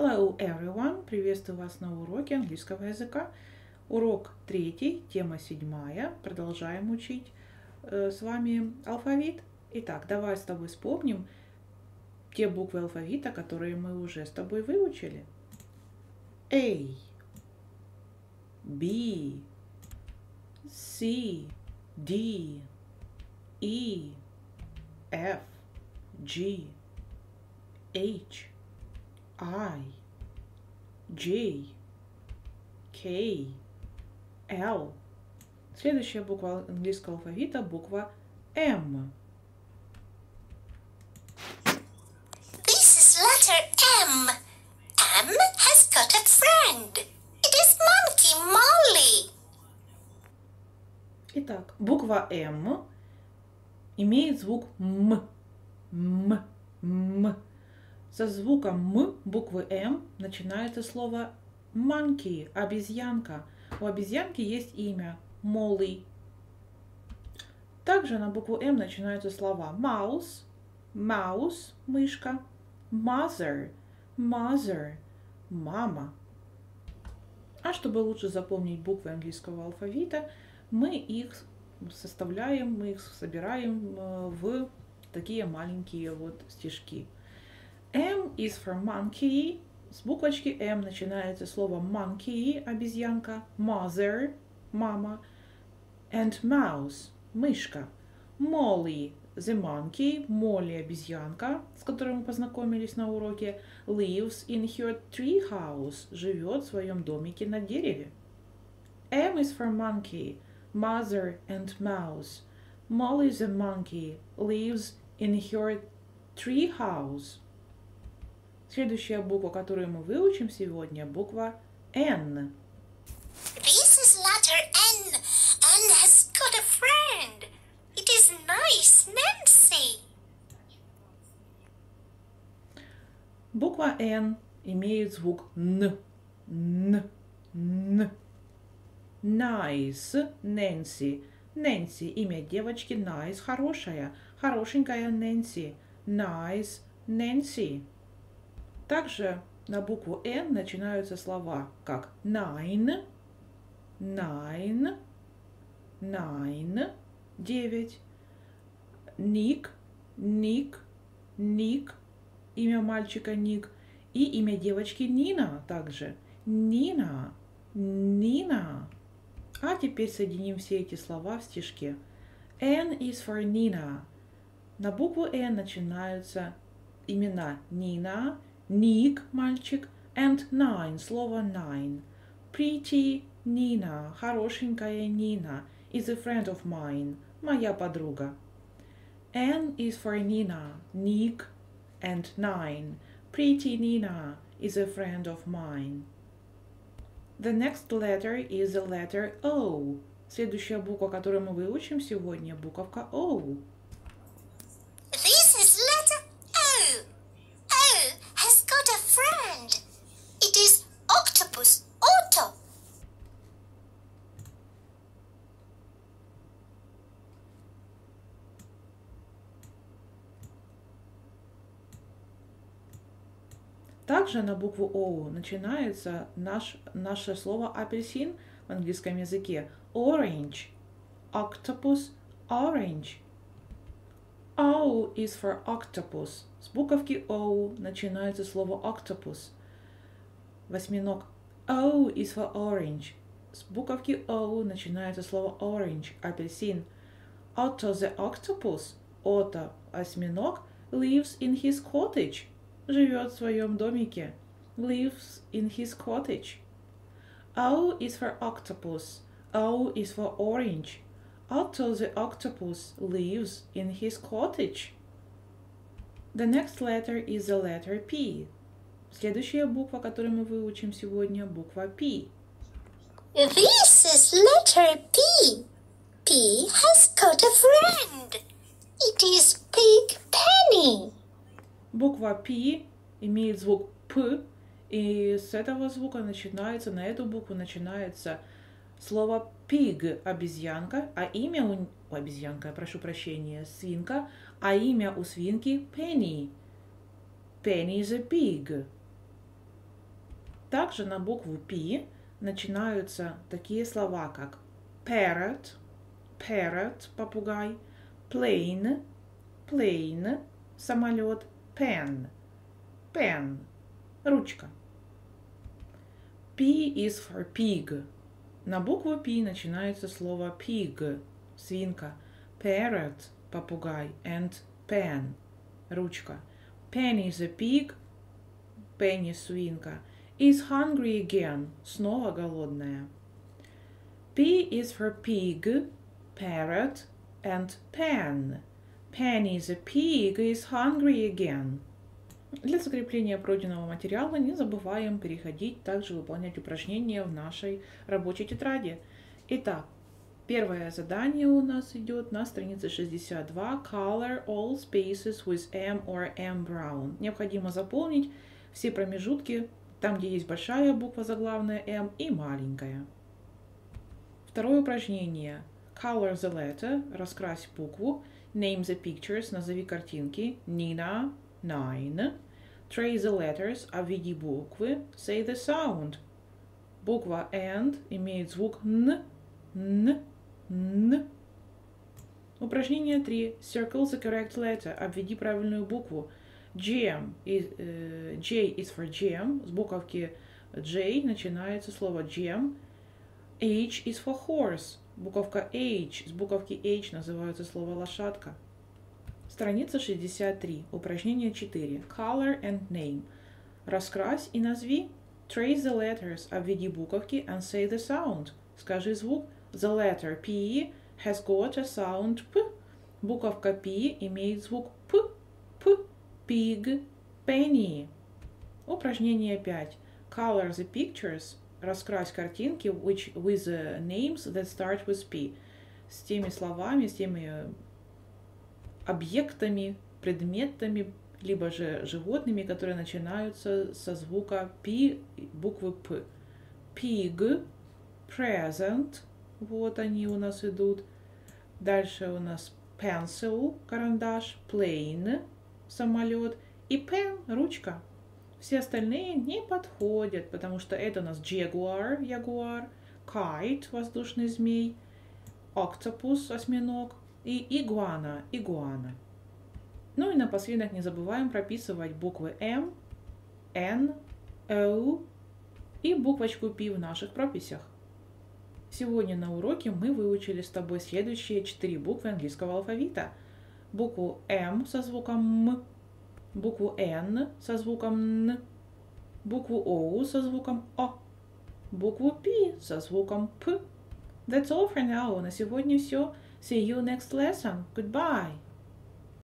Hello everyone! Приветствую вас на уроке английского языка. Урок третий, тема седьмая. Продолжаем учить э, с вами алфавит. Итак, давай с тобой вспомним те буквы алфавита, которые мы уже с тобой выучили. A, B, C, D, E, F, G, H, I, J, K, L. Следующая буква английского алфавита буква М. This is letter M. M has got a friend. It is Monkey Molly. Итак, буква М имеет звук М. М. М. Со звуком М буквы М начинается слово monkey, обезьянка. У обезьянки есть имя Молли. Также на букву М начинаются слова mouse, mouse, мышка, mother, mother, мама. А чтобы лучше запомнить буквы английского алфавита, мы их составляем, мы их собираем э, в такие маленькие вот стишки. M is for monkey. С буквочки M начинается слово monkey, обезьянка, mother, мама, and mouse, мышка. Molly, the monkey, Молли, обезьянка, с которой мы познакомились на уроке, lives in her tree house, живет в своем домике на дереве. M is for monkey, mother and mouse. Molly the monkey lives in her tree house. Следующая буква, которую мы выучим сегодня, буква N. This is letter N. N has got a friend. It is nice Nancy. Буква N имеет звук Н. Н. Н. Nice, Нэнси. Нэнси, имя девочки, nice, хорошая, хорошенькая Нэнси. Nice, Нэнси. Также на букву N начинаются слова как nine, nine, nine, девять, Ник, Ник, Ник, имя мальчика Ник, и имя девочки Нина также. Нина, Нина. А теперь соединим все эти слова в стишке. N is for Nina. На букву N начинаются имена Нина, Ник, мальчик, and nine, слово nine. Pretty Nina, хорошенькая Нина, is a friend of mine, моя подруга. N is for Nina, Nick, and nine. Pretty Nina is a friend of mine. The next letter is the letter O. Следующая буква, которую мы выучим сегодня, буковка O. Также на букву O начинается наш, наше слово апельсин в английском языке. Orange. Octopus. Orange. O is for octopus. С буковки O начинается слово octopus. Восьминог. O is for orange. С буковки O начинается слово orange. Апельсин. Otto the octopus. Отто, осьминог, lives in his cottage. Живет в своем домике. Lives in his cottage. O is for octopus. O is for orange. Otto the octopus lives in his cottage. The next letter is the letter P. Следующая буква, которую мы выучим сегодня, буква P. This is letter P. P has got a friend. It is Pig Penny. Буква P имеет звук П, и с этого звука начинается, на эту букву начинается слово pig – обезьянка, а имя у у обезьянка, прошу прощения, свинка, а имя у свинки Penny. Penny is a pig. Также на букву P начинаются такие слова, как parrot, parrot, попугай, plane, plane, самолет, pen, pen, ручка. P is for pig. На букву P начинается слово pig, свинка, parrot, попугай, and pen, ручка. Penny is a pig, Penny свинка. Is hungry again, снова голодная. P is for pig, parrot, and pen. Penny a pig is hungry again. Для закрепления пройденного материала не забываем переходить, также выполнять упражнения в нашей рабочей тетради. Итак, первое задание у нас идет на странице 62. Color all spaces with M or M brown. Необходимо заполнить все промежутки, там, где есть большая буква заглавная M и маленькая. Второе упражнение. Color the letter. Раскрась букву. Name the pictures. Назови картинки. Nina, nine. Trace the letters, обведи буквы. Say the sound. Буква and имеет звук н, н, н. Упражнение 3. Circle the correct letter. Обведи правильную букву. GM, is, uh, J is for GM. С буковки J начинается слово GM. H is for horse. Буковка H. С буковки H называется слово лошадка. Страница 63. Упражнение 4. Color and name. Раскрась и назви. Trace the letters. Обведи буковки and say the sound. Скажи звук. The letter P has got a sound P. Буковка P имеет звук P. P. Pig. Penny. Упражнение 5. Color the pictures. Раскрась картинки which, with names that start with P. С теми словами, с теми объектами, предметами, либо же животными, которые начинаются со звука P, буквы П. Pig, present, вот они у нас идут. Дальше у нас pencil, карандаш, plane, самолет и pen, ручка. Все остальные не подходят, потому что это у нас jaguar, ягуар, kite, воздушный змей, octopus, осьминог, и игуана, игуана. Ну и напоследок не забываем прописывать буквы М, N, O и буквочку P в наших прописях. Сегодня на уроке мы выучили с тобой следующие четыре буквы английского алфавита. Букву M со звуком M, букву N со звуком N, букву O со звуком O, букву P со звуком P. That's all for now. На сегодня все. See you next lesson. Goodbye.